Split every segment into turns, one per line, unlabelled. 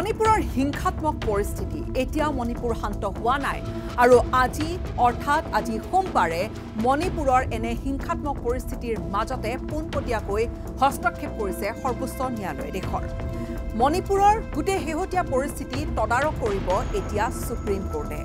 মণিপুৰৰ হিংসাত্মক পৰিস্থিতি এতিয়াও মণিপুৰ শান্ত হোৱা নাই। আৰু আজি অৰ্থাৎ আজি সোমবাৰে মণিপুৰৰ এনে হিংসাত্মক পৰিস্থিতিৰ মাজতে পোনপটীয়াকৈ হস্তক্ষেপ কৰিছে সৰ্বোচ্চ ন্যায়ালয়ে দেশৰ। মণিপুৰৰ গোটেই শেহতীয়া পৰিস্থিতি তদাৰক কৰিব এতিয়া ছুপ্ৰিম কোৰ্টে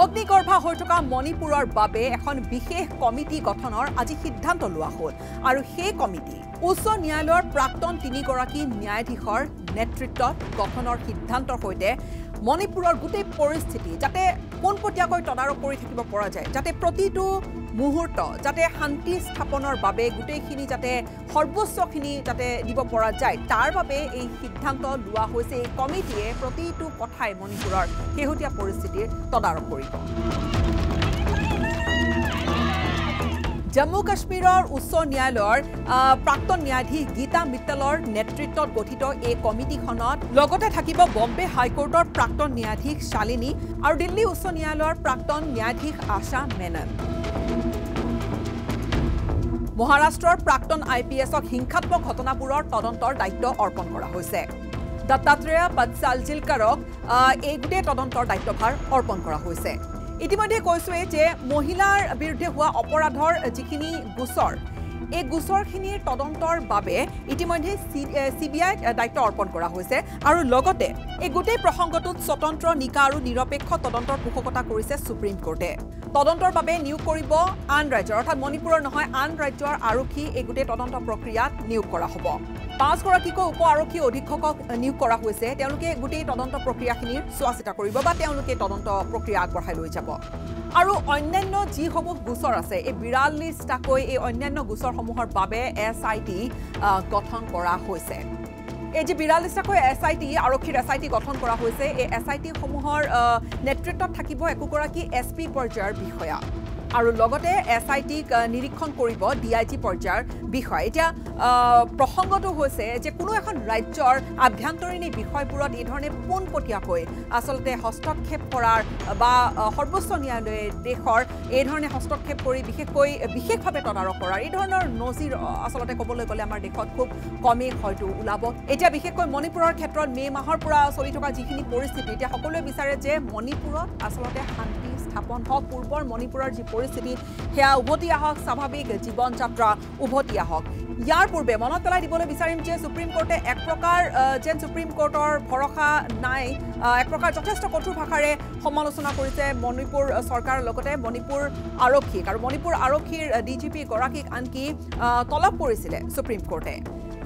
অগ্নিগৰ্ভা হৈ থকা মণিপুৰৰ বাবে এখন বিশেষ কমিটি গঠনৰ আজি সিদ্ধান্ত লোৱা হ'ল। আৰু সেই কমিটি উচ্চ ন্যায়ালয়ৰ প্ৰাক্তন তিনিগৰাকী ন্যায়াধীশৰ নেতৃত্বত গঠনৰ সিদ্ধান্তৰ সৈতে মণিপুৰৰ গোটেই পৰিস্থিতি যাতে পোনপটীয়াকৈ তদাৰক কৰি থাকিব পৰা যায় যাতে প্ৰতিটো মুহূৰ্ত যাতে শান্তি স্থাপনৰ বাবে গোটেইখিনি যাতে সৰ্বোচ্চখিনি যাতে দিব পৰা যায় তাৰ বাবে এই সিদ্ধান্ত লোৱা হৈছে এই কমিটিয়ে প্ৰতিটো কথাই মণিপুৰৰ শেহতীয়া পৰিস্থিতিৰ তদাৰক কৰিব। জম্মু কাশ্মীৰৰ উচ্চ ন্যায়ালয়ৰ প্ৰাক্তন ন্যায়াধীশ গীতা মিত্তলৰ নেতৃত্বত গঠিত এই কমিটিখনত লগতে থাকিব বম্বে হাইকোৰ্টৰ প্ৰাক্তন ন্যায়াধীশ শালিনী আৰু দিল্লী উচ্চ ন্যায়ালয়ৰ প্ৰাক্তন ন্যায়াধীশ আশা মেনন। মহাৰাষ্ট্ৰৰ প্ৰাক্তন আই পি এছক হিংসাত্মক ঘটনাবোৰৰ তদন্তৰ দায়িত্ব অৰ্পণ কৰা হৈছে। দত্তাত্ৰেয়া পটচালজিলকাৰক আহ, এই গোটেই তদন্তৰ দায়িত্বভাৰ অৰ্পণ কৰা হৈছে। ইতিমধ্যে কৈছোৱেই যে মহিলাৰ বিৰুদ্ধে হোৱা অপৰাধৰ যিখিনি গোচৰ এই গোচৰখিনিৰ তদন্তৰ বাবে ইতিমধ্যে চি বি আইক দায়িত্ব অৰ্পণ কৰা হৈছে। আৰু লগতে এই গোটেই প্ৰসংগটোত স্বতন্ত্ৰ নিকা আৰু নিৰপেক্ষ তদন্তৰ পোষকতা কৰিছে ছুপ্ৰিম কোৰ্টে তদন্তৰ বাবে নিয়োগ কৰিব আন ৰাজ্যৰ অৰ্থাৎ মণিপুৰৰ নহয় আন ৰাজ্যৰ আৰক্ষী এই গোটেই তদন্ত প্ৰক্ৰিয়াত নিয়োগ কৰা হ'ব। পাঁচগৰাকীকৈ উপ আৰক্ষী অধীক্ষকক নিয়োগ কৰা হৈছে। তেওঁলোকে গোটেই তদন্ত প্ৰক্ৰিয়াখিনিৰ চোৱা চিতা কৰিব বা তেওঁলোকে তদন্ত প্ৰক্ৰিয়া আগবঢ়াই লৈ যাব। আৰু অন্যান্য যিসমূহ গোচৰ আছে এই বিৰাল্লিছটাকৈ এই অন্যান্য গোচৰসমূহৰ বাবে এছ আই টি গঠন কৰা হৈছে। এই যে বিৰাল্লিছটাকৈ এছ আই টি আৰক্ষীৰ এছ আই টি গঠন কৰা হৈছে এই এছ আই টিসমূহৰ নেতৃত্বত থাকিব একোগৰাকী এছ পি পৰ্যায়ৰ বিষয়া। আৰু লগতে এছ আই টিক নিৰীক্ষণ কৰিব ডি আই জি পৰ্যায়ৰ বিষয়। এতিয়া প্ৰসংগটো হৈছে যে কোনো এখন ৰাজ্যৰ আভ্যন্তৰীণ বিষয়বোৰত এই ধৰণে পোনপটীয়াকৈ আচলতে হস্তক্ষেপ কৰাৰ বা সৰ্বোচ্চ ন্যায়ালয়ে দেশৰ এই ধৰণে হস্তক্ষেপ কৰি বিশেষকৈ বিশেষভাৱে তদাৰক কৰাৰ এই ধৰণৰ নজিৰ আচলতে ক'বলৈ গ'লে আমাৰ দেশত খুব কমেই হয়তো ওলাব। এতিয়া বিশেষকৈ মণিপুৰৰ ক্ষেত্ৰত মে' মাহৰ পৰা চলি থকা যিখিনি পৰিস্থিতি এতিয়া সকলোৱে বিচাৰে যে মণিপুৰত আচলতে শান্তি স্থাপন হওক পূৰ্বৰ মণিপুৰৰ যি পৰিস্থিতি সেয়া উভতি আহক স্বাভাৱিক জীৱন যাত্ৰা উভতি আহক। ইয়াৰ পূৰ্বে মনত পেলাই দিবলৈ বিচাৰিম যে ছুপ্ৰিম কোৰ্টে এক প্ৰকাৰ যেন ছুপ্ৰিম কোৰ্টৰ ভৰসা নাই এক প্ৰকাৰ যথেষ্ট কঠোৰ ভাষাৰে সমালোচনা কৰিছে মণিপুৰ চৰকাৰৰ লগতে মণিপুৰ আৰক্ষীক। আৰু মণিপুৰ আৰক্ষীৰ ডি জি পি গৰাকীক আনকি তলব কৰিছিলে ছুপ্ৰিম কোৰ্টে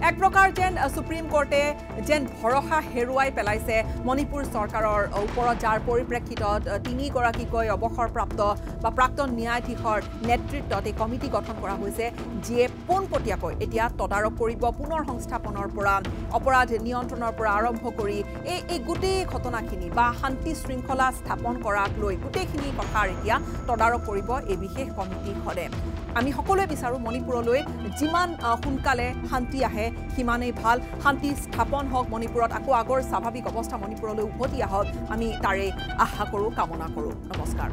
এক প্ৰকাৰ যেন আহ, ছুপ্ৰিম কোৰ্টে যেন ভৰসা হেৰুৱাই পেলাইছে মণিপুৰ চৰকাৰৰ ওপৰত যাৰ পৰিপ্ৰেক্ষিতত তিনিগৰাকীকৈ অৱসৰপ্ৰাপ্ত বা প্ৰাক্তন ন্যায়াধীশৰ নেতৃত্বত এই কমিটি গঠন কৰা হৈছে যিয়ে পোনপটীয়াকৈ এতিয়া তদাৰক কৰিব পুনৰ সংস্থাপনৰ পৰা অপৰাধ নিয়ন্ত্ৰণৰ পৰা আৰম্ভ কৰি এই এই গোটেই ঘটনাখিনি বা শান্তি শৃংখলা স্থাপন কৰাক লৈ গোটেইখিনি কথাৰ এতিয়া তদাৰক কৰিব এই বিশেষ কমিটিখনে আমি সকলোৱে বিচাৰোঁ মণিপুৰলৈ যিমান সোনকালে শান্তি আহে সিমানেই ভাল। শান্তি স্থাপন হওক মণিপুৰত আকৌ আগৰ স্বাভাৱিক অৱস্থা মণিপুৰলৈ উভতি আহক। আমি তাৰে আশা কৰোঁ কামনা কৰোঁ। নমস্কাৰ।